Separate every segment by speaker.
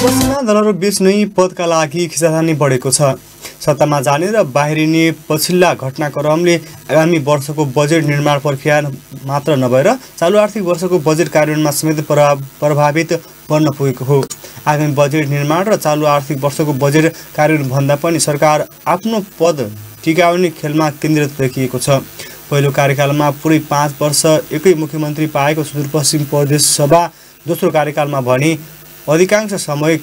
Speaker 1: पश्चिमा दलहरू बिच नै पदका लागि खिचातानी बढेको छ। सत्तामा जाने र बाहिरिने पछिल्ला घटनाक्रमले आगामी वर्षको बजेट निर्माण प्रक्रिया मात्र नभएर चालु आर्थिक वर्षको बजेट कार्यान्वयनमा समेत प्रभाव प्रभावित बन्न पुगेको हो। आगामी बजेट निर्माण र चालु आर्थिक वर्षको बजेट कार्यान्वयनभन्दा पनि सरकार आफ्नो पद टिकाउने खेलमा केन्द्रित देखिएको छ। पहिलो कार्यकालमा पुरै पाँच वर्ष एकै मुख्यमन्त्री पाएको सुदूरपश्चिम प्रदेश सभा दोस्रो कार्यकालमा भने अधिकांश समय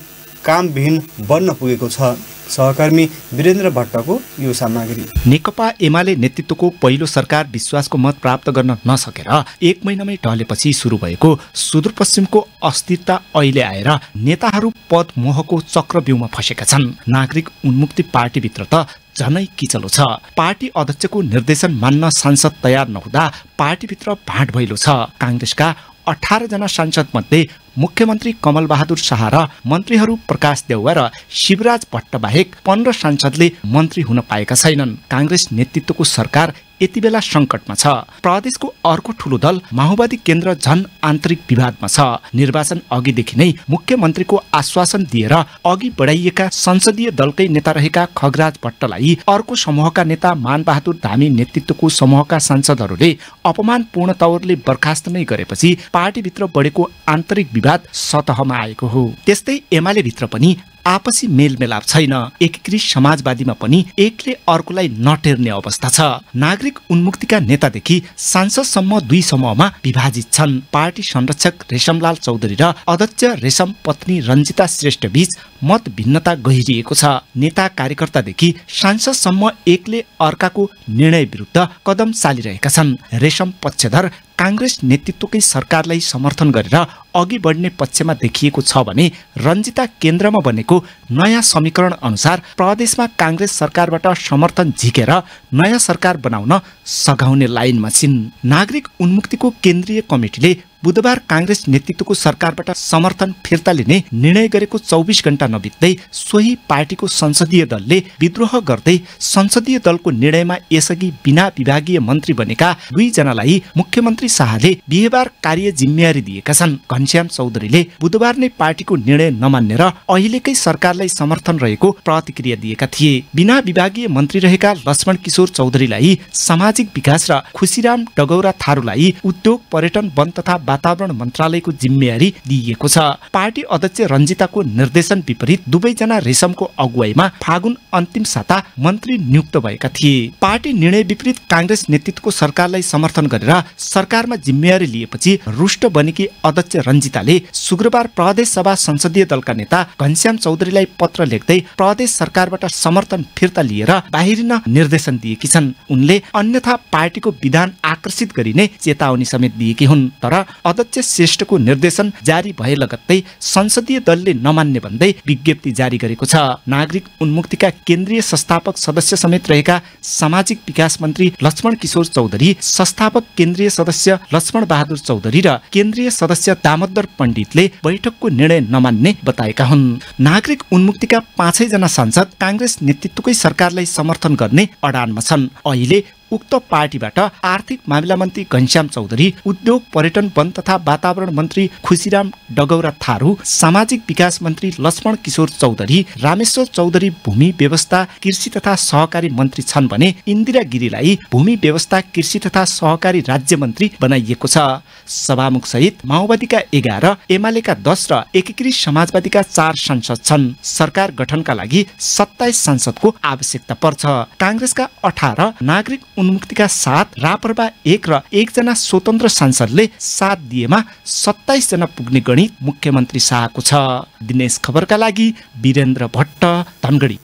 Speaker 1: कामविहीन बन्न पुगेको छ। सहकर्मी वीरेन्द्र भट्टको यो सामग्री
Speaker 2: नेकपा एमाले नेतृत्वको पहिलो सरकार विश्वासको मत प्राप्त गर्न नसकेर एक महिनामै टलेपछि सुरु भएको सुदूरपश्चिमको अस्थिरता अहिले आएर नेताहरू पद मोहको चक्रव्यूहमा फँसेका छन्। नागरिक उन्मुक्ति पार्टीभित्र त झनै किचलो छ। पार्टी अध्यक्षको निर्देशन मान्न सांसद तयार नहुँदा पार्टीभित्र भाँट भैलो छ। काङ्ग्रेसका अठारजना सांसद मध्ये मुख्यमन्त्री कमल बहादुर शाह र मन्त्रीहरू प्रकाश देउवा र शिवराज भट्ट बाहेक पन्ध्र सांसदले मन्त्री हुन पाएका छैनन्। काङ्ग्रेस नेतृत्वको सरकार यति बेला सङ्कटमा छ। प्रदेशको अर्को ठुलो दल माओवादी केन्द्र झन आन्तरिक विवादमा छ। निर्वाचन अघिदेखि नै मुख्यमन्त्रीको आश्वासन दिएर अघि बढाइएका संसदीय दलकै नेता रहेका खगराज भट्टलाई अर्को समूहका नेता मानबहादुर धामी नेतृत्वको समूहका सांसदहरूले अपमानपूर्ण तौरले बर्खास्त नै गरेपछि पार्टीभित्र बढेको आन्तरिक विवाद सतहमा आएको हो। त्यस्तै एमाले भित्र पनि आपसी मेलमेलाप छैन। एकीकृत समाजवादीमा पनि एकले अर्कोलाई नटेर्ने अवस्था छ। नागरिक उन्मुक्तिका नेतादेखि सांसदसम्म दुई समूहमा विभाजित छन्। पार्टी संरक्षक रेशमलाल चौधरी र अध्यक्ष रेशम पत्नी रञ्जिता श्रेष्ठ बीच मत भिन्नता गहिरिएको छ। नेता कार्यकर्तादेखि सांसदसम्म एकले अर्काको निर्णय विरुद्ध कदम चालिरहेका छन्। रेशम पक्षधर काङ्ग्रेस नेतृत्वकै सरकारलाई समर्थन गरेर अघि बढ्ने पक्षमा देखिएको छ भने रञ्जिता केन्द्रमा बनेको नयाँ समीकरण अनुसार प्रदेशमा काङ्ग्रेस सरकारबाट समर्थन झिकेर नयाँ सरकार बनाउन सघाउने लाइनमा छिन्। नागरिक उन्मुक्तिको केन्द्रीय कमिटीले बुधबार काङ्ग्रेस नेतृत्वको सरकारबाट समर्थन फिर्ता लिने निर्णय गरेको चौबिस घण्टा नबित्दै सोही पार्टीको संसदीय दलले विद्रोह गर्दै संसदीय दलको निर्णयमा यसअघि बिना विभागीय मन्त्री बनेका दुईजनालाई मुख्यमन्त्री शाहले बिहिबार कार्य जिम्मेवारी दिएका छन्। घनश्याम चौधरीले बुधबार नै पार्टीको निर्णय नमान्ने र अहिलेकै सरकारलाई समर्थन रहेको प्रतिक्रिया दिएका थिए। बिना विभागीय मन्त्री रहेका लक्ष्मण किशोर चौधरीलाई सामाजिक विकास र खुसीराम डगौरा थारूलाई उद्योग पर्यटन वन तथा वातावरण मन्त्रालयको जिम्मेवारी दिइएको छ। पार्टी अध्यक्ष रञ्जिताको निर्देशन विपरीत दुवैजना रेशमको अगुवाईमा फागुन अन्तिम साता मन्त्री नियुक्त भएका थिए। पार्टी निर्णय विपरीत काङ्ग्रेस नेतृत्वको सरकारलाई समर्थन गरेर सरकारमा जिम्मेवारी लिएपछि रुष्ट बनेकी अध्यक्ष रञ्जिताले शुक्रबार प्रदेश सभा संसदीय दलका नेता घनश्याम चौधरीलाई पत्र लेख्दै प्रदेश सरकारबाट समर्थन फिर्ता लिएर बाहिरिन निर्देशन दिएकी छन्। उनले अन्यथा पार्टीको विधान आकर्षित गरिने चेतावनी समेत दिएकी हुन्। तर अध्यक्ष श्रेष्ठको निर्देशन जारी भए लगत्तै संसदीय दलले नमान्ने भन्दै विज्ञप्ति जारी गरेको छ। नागरिक उन्मुक्तिका केन्द्रीय संस्थापक सदस्य समेत रहेका सामाजिक विकास मन्त्री लक्ष्मण किशोर चौधरी संस्थापक केन्द्रीय सदस्य लक्ष्मण बहादुर चौधरी र केन्द्रीय सदस्य दामोदर पण्डितले बैठकको निर्णय नमान्ने बताएका हुन्। नागरिक उन्मुक्तिका पाँचैजना सांसद काङ्ग्रेस नेतृत्वकै सरकारलाई समर्थन गर्ने अडानमा छन्। अहिले उक्त पार्टीबाट आर्थिक मामिला मन्त्री घनश्याम चौधरी उद्योग पर्यटन वन तथा वातावरण मन्त्री खुसीराम डगौरा थारू सामाजिक विकास मन्त्री लक्ष्मण किशोर चौधरी रामेश्वर चौधरी भूमि व्यवस्था कृषि तथा सहकारी मन्त्री छन् भने इन्दिरा गिरीलाई भूमि व्यवस्था कृषि तथा सहकारी राज्य मन्त्री बनाइएको छ। सभामुख सहित माओवादीका एघार एमालेका दस र एकीकृत समाजवादीका चार सांसद छन्। सरकार गठनका लागि सत्ताइस सांसदको आवश्यकता पर्छ। काङ्ग्रेसका अठार नागरिक उन्मुक्तिका साथ रापरबा एक र एकजना स्वतन्त्र सांसदले साथ दिएमा सत्ताइस जना पुग्ने गणित मुख्यमन्त्री शाहको छ। दिनेश खबरका लागि वीरेन्द्र भट्ट धनगढी।